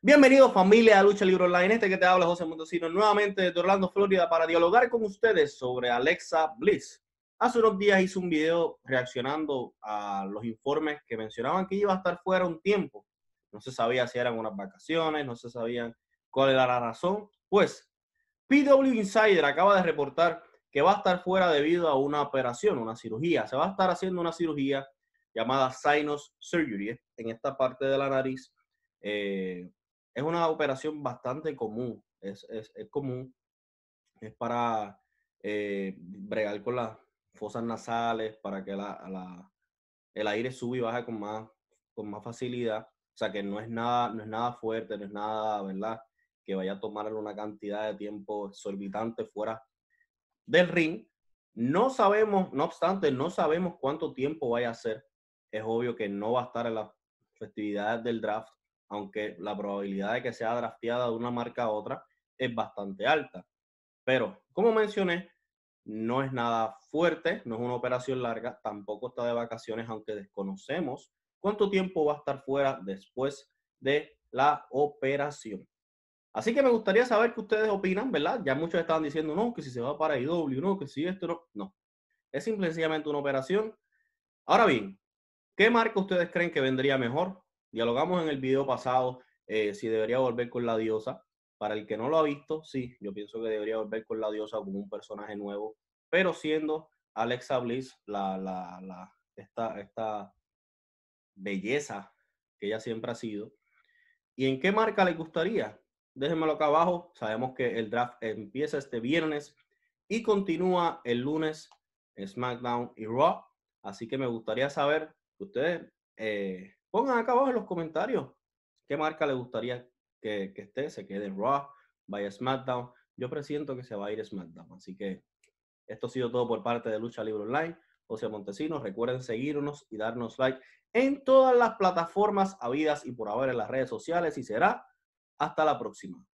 Bienvenidos familia a Lucha Libre Online, este que te habla José Montesino nuevamente desde Orlando, Florida, para dialogar con ustedes sobre Alexa Bliss. Hace unos días hice un video reaccionando a los informes que mencionaban que iba a estar fuera un tiempo. No se sabía si eran unas vacaciones, no se sabía cuál era la razón. Pues PW Insider acaba de reportar que va a estar fuera debido a una operación, una cirugía. Se va a estar haciendo una cirugía llamada sinus surgery en esta parte de la nariz. Eh, es una operación bastante común, es, es, es común, es para eh, bregar con las fosas nasales, para que la, la, el aire sube y baje con más, con más facilidad. O sea que no es nada, no es nada fuerte, no es nada, ¿verdad? Que vaya a tomar una cantidad de tiempo exorbitante fuera del ring. No sabemos, no obstante, no sabemos cuánto tiempo vaya a ser. Es obvio que no va a estar en las festividades del draft aunque la probabilidad de que sea drafteada de una marca a otra es bastante alta. Pero, como mencioné, no es nada fuerte, no es una operación larga, tampoco está de vacaciones, aunque desconocemos cuánto tiempo va a estar fuera después de la operación. Así que me gustaría saber qué ustedes opinan, ¿verdad? Ya muchos estaban diciendo, no, que si se va para IW, no, que si esto no. No, es simplemente una operación. Ahora bien, ¿qué marca ustedes creen que vendría mejor? Dialogamos en el video pasado eh, si debería volver con la diosa. Para el que no lo ha visto, sí, yo pienso que debería volver con la diosa como un personaje nuevo, pero siendo Alexa Bliss la, la, la, esta, esta belleza que ella siempre ha sido. ¿Y en qué marca le gustaría? Déjenmelo acá abajo. Sabemos que el draft empieza este viernes y continúa el lunes SmackDown y Raw. Así que me gustaría saber, ustedes eh, Pongan acá abajo en los comentarios qué marca le gustaría que, esté, se quede en Raw, vaya SmackDown. Yo presiento que se va a ir SmackDown. Así que esto ha sido todo por parte de Lucha Libre Online. José Montesinos, recuerden seguirnos y darnos like en todas las plataformas habidas y por haber en las redes sociales y será hasta la próxima.